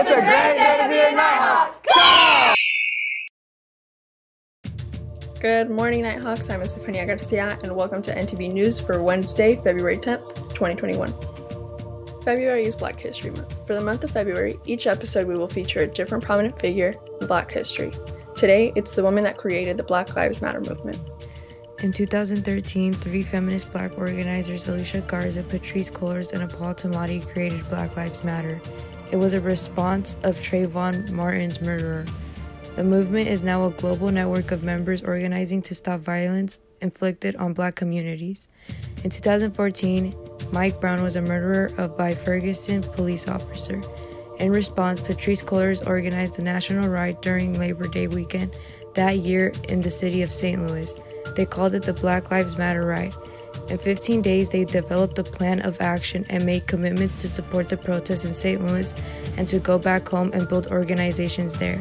It's, a great day to be a Nighthawk. Good morning, Nighthawks. I'm Estefania Garcia, and welcome to NTV News for Wednesday, February 10th, 2021. February is Black History Month. For the month of February, each episode we will feature a different prominent figure in Black history. Today, it's the woman that created the Black Lives Matter movement. In 2013, three feminist black organizers, Alicia Garza, Patrisse Cullors, and Opal Tometi, created Black Lives Matter. It was a response of Trayvon Martin's murderer. The movement is now a global network of members organizing to stop violence inflicted on black communities. In 2014, Mike Brown was a murderer of by Ferguson police officer. In response, Patrisse Cullors organized a national ride during Labor Day weekend that year in the city of St. Louis. They called it the Black Lives Matter Ride. In 15 days, they developed a plan of action and made commitments to support the protests in St. Louis and to go back home and build organizations there.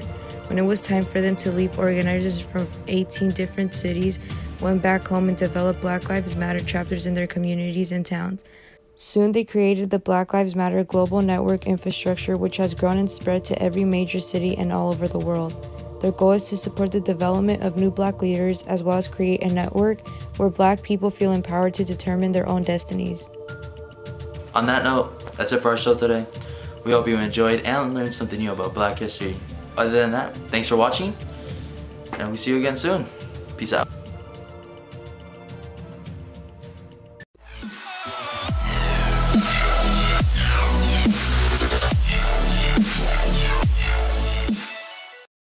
When it was time for them to leave, organizers from 18 different cities went back home and developed Black Lives Matter chapters in their communities and towns. Soon they created the Black Lives Matter global network infrastructure, which has grown and spread to every major city and all over the world. Their goal is to support the development of new black leaders as well as create a network where black people feel empowered to determine their own destinies. On that note, that's it for our show today. We hope you enjoyed and learned something new about black history. Other than that, thanks for watching, and we see you again soon.